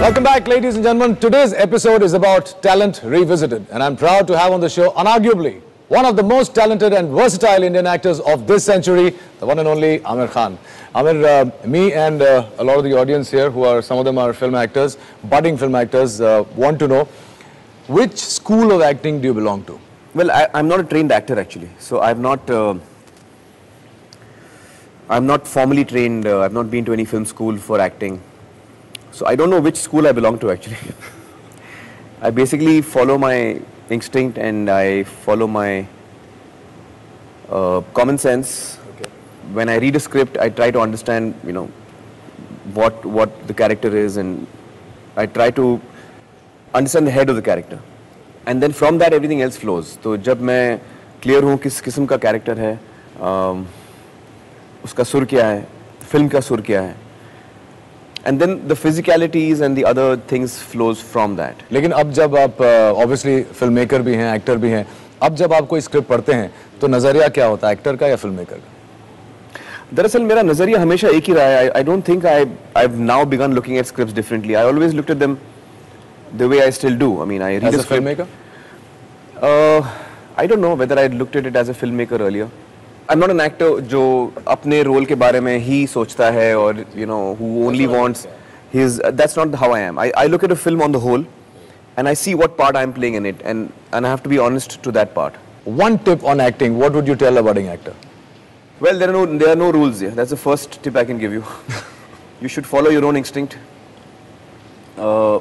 Welcome back, ladies and gentlemen. Today's episode is about talent revisited, and I'm proud to have on the show, unarguably, one of the most talented and versatile Indian actors of this century, the one and only Aamir Khan. Aamir, uh, me and uh, a lot of the audience here, who are some of them are film actors, budding film actors, uh, want to know which school of acting do you belong to? Well, I, I'm not a trained actor actually, so I've not. Uh, I'm not formally trained. Uh, I've not been to any film school for acting, so I don't know which school I belong to actually. I basically follow my instinct and I follow my uh, common sense. When I read a script, I try to understand, you know, what what the character is, and I try to understand the head of the character. And then from that everything else flows. तो जब मैं clear हूँ किस किस्म का character है, um, उसका सुर क्या है, film का सुर क्या है, and then the physicalities and the other things flows from that. लेकिन अब जब आप ऑब्वियसली फिल्म मेकर भी हैं एक्टर भी हैं अब जब आप कोई स्क्रिप्ट पढ़ते हैं तो नजरिया क्या होता है एक्टर का या फिल्म मेकर का दरअसल मेरा नजरिया हमेशा एक ही रहा है आई don't think I I have now begin looking at scripts differently I always looked at them the way I still do I mean I read as a a film maker I don't know whether I looked at it as a film maker earlier I am not an actor जो अपने role के बारे में ही सोचता है और you know who only wants his that's not how I am I I look at a film on the whole and I see what part I'm playing in it, and and I have to be honest to that part. One tip on acting, what would you tell a budding actor? Well, there are no there are no rules here. That's the first tip I can give you. you should follow your own instinct. Uh,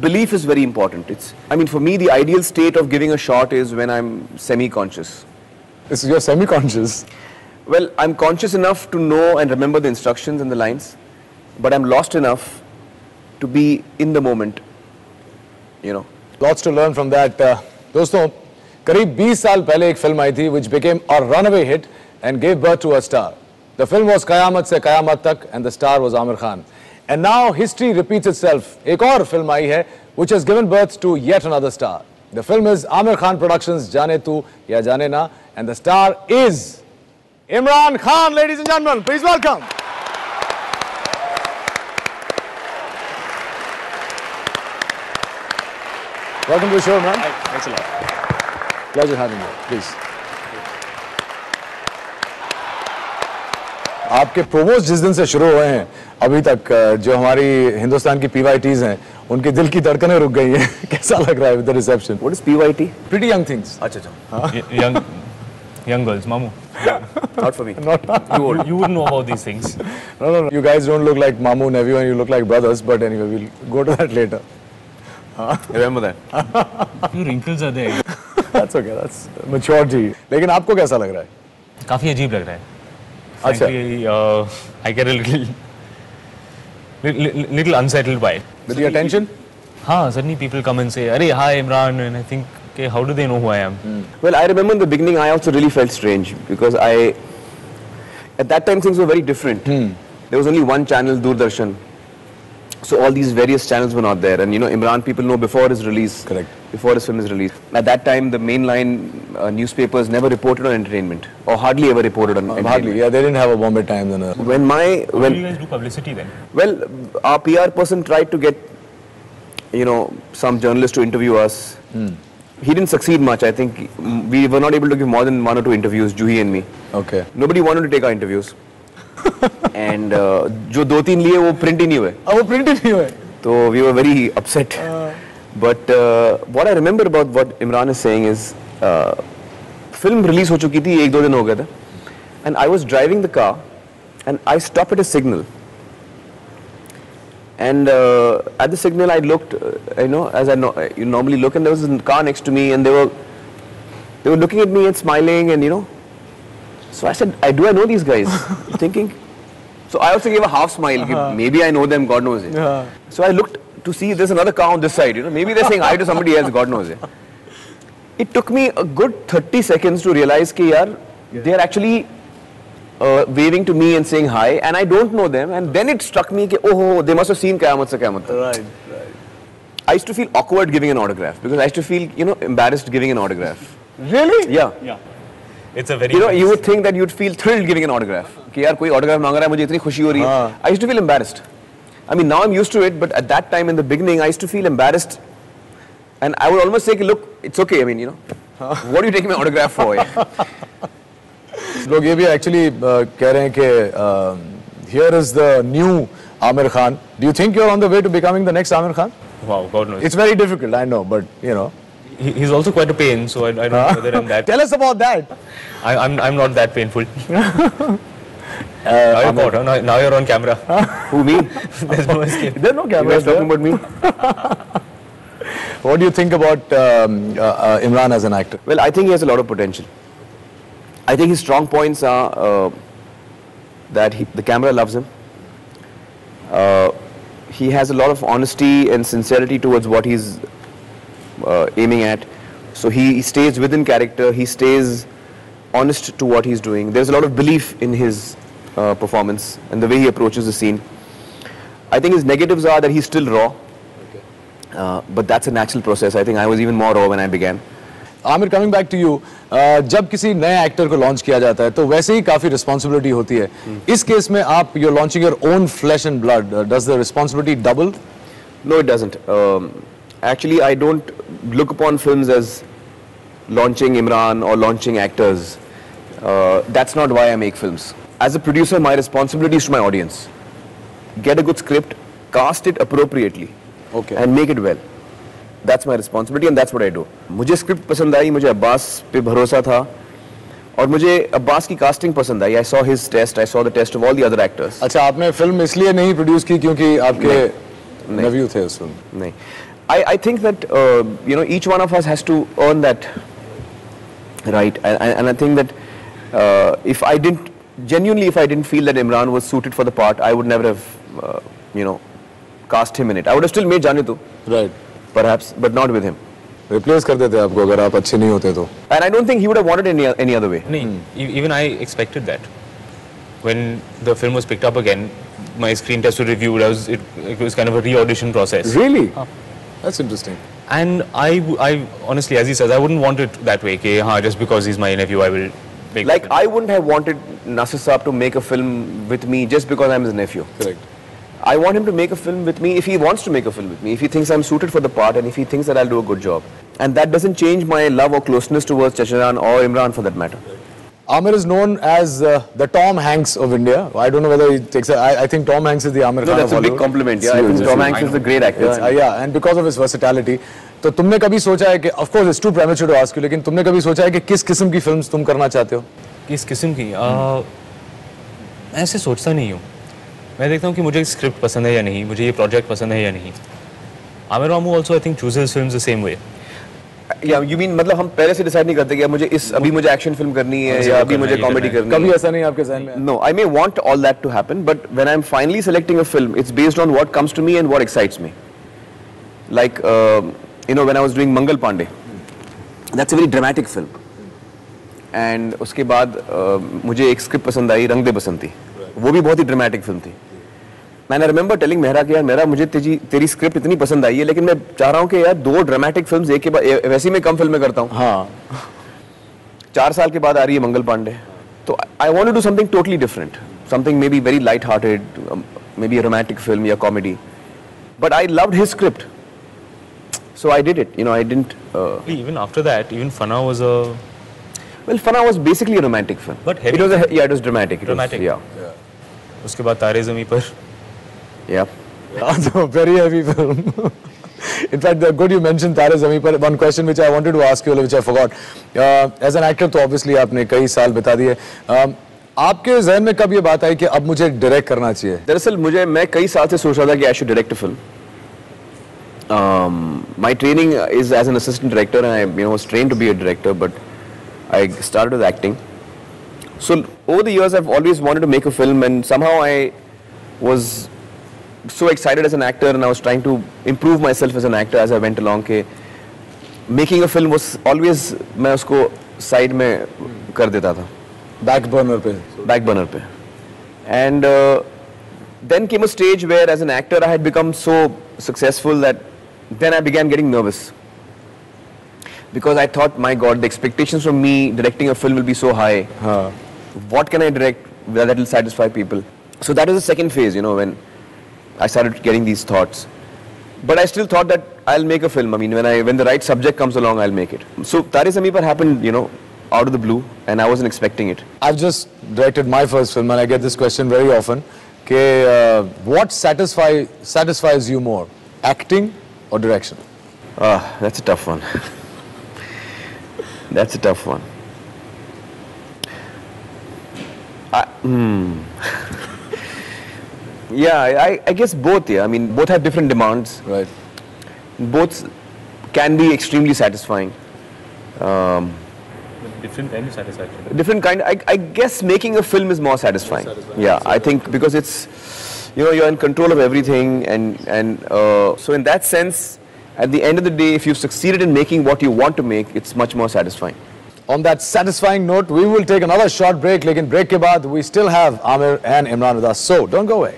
belief is very important. It's I mean for me the ideal state of giving a shot is when I'm semi-conscious. It's, you're semi-conscious. Well, I'm conscious enough to know and remember the instructions and the lines, but I'm lost enough to be in the moment, you know. Lots to learn from that. Uh, दोस्तों, करीब 20 साल पहले एक film आई थी which became a runaway hit and gave birth to a star. The film was Qayamat se Qayamat tak and the star was Aamir Khan. And now history repeats itself. एक और film आई है which has given birth to yet another star. The film is Aamir Khan Productions Jaane Tu Ya Jaane Na and the star is Imran Khan, ladies and gentlemen. Please welcome. Welcome to the show, Imran. Thanks a lot. Pleasure having you. Please. आपके promos जिस दिन से शुरू हुए हैं अभी तक जो हमारी हिंदुस्तान की पीवाईटीज हैं उनके दिल की धड़कनें रुक गई हैं कैसा लग रहा है with the reception What is PYT? Pretty young things अच्छा अच्छा. Y- young, young girls, Mamu. Not for me. You, you wouldn't know about these things. No, no, no. You guys don't look like Mamu nephew and you look like brothers, but anyway, we'll go to that later. Remember that. Few wrinkles are there. That's okay. That's maturity. लेकिन आपको कैसा लग रहा है काफी अजीब लग रहा है. अच्छा। Frankly, uh, I get a little, little, little unsettled by it. With the attention? हाँ, suddenly people come and say, "Arey, hi Imran," and I think, okay, how do they know who I am? Hmm. Well, I remember in the beginning, I also really felt strange because I, at that time, things were very different. Hmm. There was only one channel, Doordarshan. So all these various channels were not there, and you know, Imran people know before his release. Correct. Before his film is released. At that time, the mainline uh, newspapers never reported on entertainment, or hardly ever reported on uh, entertainment. Hardly. Yeah, they didn't have a Bombay Times and a. When my How do when you guys do publicity then? Well, our PR person tried to get, you know, some journalist to interview us. Hmm He didn't succeed much. I think mm, we were not able to give more than one or two interviews, Juhi and me. Okay. Nobody wanted to take our interviews. and uh, जो दो तीन लिए वो print ही नहीं हुए. अब वो print नहीं हुए So we were very upset. But uh, what I remember about what Imran is saying is, uh, film release हो चुकी थी एक दो दिन हो गए थे, and I was driving the car, and I stopped at a signal. and uh, at the signal I looked, uh, you know, as I no you normally look, and there was a car next to me, and they were they were looking at me and smiling, and you know. So I said, I do I know these guys? thinking. So I also gave a half smile. Uh -huh. Maybe I know them. God knows it. So I looked to see there's another car on this side. You know, maybe they're saying hi to somebody else. God knows it. It took me a good 30 seconds to realize, that, yeah. they're actually uh, waving to me and saying hi, and I don't know them. And then it struck me that, oh, they must have seen Qayamat Se Qayamat. Right, right. I used to feel awkward giving an autograph because I used to feel, you know, embarrassed giving an autograph. really? Yeah. Yeah. It's a very you know, you would think that you'd feel thrilled giving an autograph. Okay, यार कोई autograph मांग रहा है मुझे इतनी खुशी हो रही है. I used to feel embarrassed. I mean, now I'm used to it, but at that time in the beginning, I used to feel embarrassed. And I would almost say, look, it's okay. I mean, you know, what are you taking my autograph for? Eh? कुछ लोग ये भी actually uh, कह रहे हैं कि here is the new Aamir Khan. Do you think you're on the way to becoming the next Aamir Khan? Wow, God knows. It's very difficult, I know, but you know. He's also quite a pain, so I, I don't know whether I'm that. Tell us about that. I, am I'm, I'm not that painful. uh, now, you're uh, caught, now, now, you're on camera. Who, me? There's no escape. There's no camera. You guys talking about me? what do you think about um, uh, uh, Imran as an actor? Well, I think he has a lot of potential. I think his strong points are uh, that he, the camera loves him. Uh, he has a lot of honesty and sincerity towards what he's uh, aiming at. So he, stays within character. He stays honest to what he's doing. There's a lot of belief in his uh, performance and the way he approaches the scene. I think his negatives are that he's still raw. Uh, but that's a natural process. I think I was even more raw when I began. Aamir coming back to you जब किसी नए actor को launch किया जाता है तो वैसे ही काफ़ी रिस्पॉन्सिबिलिटी होती है। इस केस में आप you're launching your own flesh and blood does the responsibility double no it doesn't actually I don't look upon film as launching Imran और launching actors that's not why I make film as a producer my responsibility to my audience get a good script cast it appropriately okay and make it well that's my responsibility and that's what I do मुझे script पसंद आई मुझे अब्बास पे भरोसा था और मुझे अब्बास की कास्टिंग पसंद आई I saw his test I saw the test of all the other actors अच्छा आपने फिल्म इसलिए नहीं प्रोड्यूस की क्योंकि आपके रिव्यू थे उस फिल्म नहीं आई I think that you know each one of us has to earn that right and, and, i think that uh, if i didn't genuinely if i didn't feel that imran was suited for the part i would never have uh, you know cast him in it i would have still made Jaane Tu right perhaps, but not with him. Replace कर देते आपको अगर आप अच्छे नहीं होते तो And I don't think he would have wanted any, any other way. No, e- even I expected that. When the film was picked up again, my screen test was reviewed. I was, it, it was kind of a re-audition process. Really that's interesting And I, w- I honestly, as he says, I wouldn't want it that way. Okay, हाँ, just because he's my nephew, I will make. the Like, film. I wouldn't have wanted Nasir Saab to make a film with me just because I'm his nephew. Correct I want him to make a film with me if he wants to make a film with me, if he thinks I'm suited for the part and if he thinks that I'll do a good job. And that doesn't change my love or closeness towards Chashiran or Imran for that matter. Aamir is known as uh, the Tom Hanks of India. I don't know whether he takes it. I, I think Tom Hanks is the Aamir no, Khan that's a big compliment. Yeah, I think Tom Hanks is a great actor. Yeah, uh, yeah, and because of his versatility. तो तुमने कभी सोचा है कि of course it's too premature to ask you लेकिन तुमने कभी सोचा है कि किस किस्म की फिल्म्स तुम करना चाहते हो किस किस्म की आ, ऐसे सोचता नहीं हूँ मैं देखता हूँ कि मुझे स्क्रिप्ट पसंद है या नहीं मुझे ये प्रोजेक्ट पसंद है या नहीं। आमिर मामू also I think chooses film the same way या यू मीन मतलब हम पहले से डिसाइड नहीं करते कि मुझे इस अभी मुझे एक्शन फ़िल्म करनी है या अभी मुझे कॉमेडी करनी है। कभी ऐसा नहीं आपके जहन में? No I may want all that to happen but when I am finally selecting a film it's based on what comes to me and what excites me like you know when I was doing Mangal Pandey that's a very dramatic film and उसके बाद uh, मुझे एक script पसंद आई रंग दे बसंती। Right. वो भी बहुत ही dramatic film थी। मैंने रिमेंबर टेलिंग मेहरा कि यार मेरा मुझे तेरी तेरी स्क्रिप्ट इतनी पसंद आई है लेकिन मैं चाह रहा हूँ कि यार दो ड्रामेटिक फिल्म्स एक के बाद वैसे मैं कम फ़िल्में करता हूँ। हाँ। चार साल के बाद आ रही है मंगल पांडे। तो I want to do something totally different something maybe very light hearted maybe romantic film या comedy but I loved his script so I did it you know I didn't even after that even Fanaa was a well Fanaa was basically a romantic film. But heavy. it was a, yeah it was dramatic. It Dramatic. was, yeah. उसके बाद तारे जमी पर yep. That's a very heavy film. In fact the good you mentioned that is ami one question which i wanted to ask you which i forgot. Uh, as an actor to obviously aapne kai saal bita diye um, आपके जहन में कब ये बात आई कि अब मुझे direct करना चाहिए? दरअसल मुझे मैं कई साल से सोच रहा था कि I should direct a film my training is as an assistant director I you know train to be a director but I start with acting so over the years I have always wanted to make a film and somehow I was so excited as an actor and i was trying to improve myself as an actor as i went along ke making a film was always मैं उसको side में कर देता था Back burner पे. back burner पे and uh, then came a stage where as an actor I had become so successful that then I began getting nervous because I thought my god the expectations from me directing a film will be so high what can I direct that will satisfy people so that was the second phase you know when I started getting these thoughts. But I still thought that I'll make a film. I mean, when I when the right subject comes along, I'll make it. So Taare Zameen happened, you know, out of the blue, and I wasn't expecting it. I've just directed my first film and I get this question very often. Okay, uh, what satisfy, satisfies you more, acting or direction? Ah, that's a tough one. that's a tough one. I, hmm. Yeah, I, I guess both. Yeah, I mean, both have different demands. Right. Both can be extremely satisfying. Um, Different kind of satisfaction. different kind. I, I guess making a film is more satisfying. Yeah, I think because it's, you know, you're in control of everything, and and uh, so in that sense, at the end of the day, if you've succeeded in making what you want to make, it's much more satisfying. On that satisfying note, we will take another short break. Lekin break ke baad, we still have Aamir and Imran with us. So don't go away.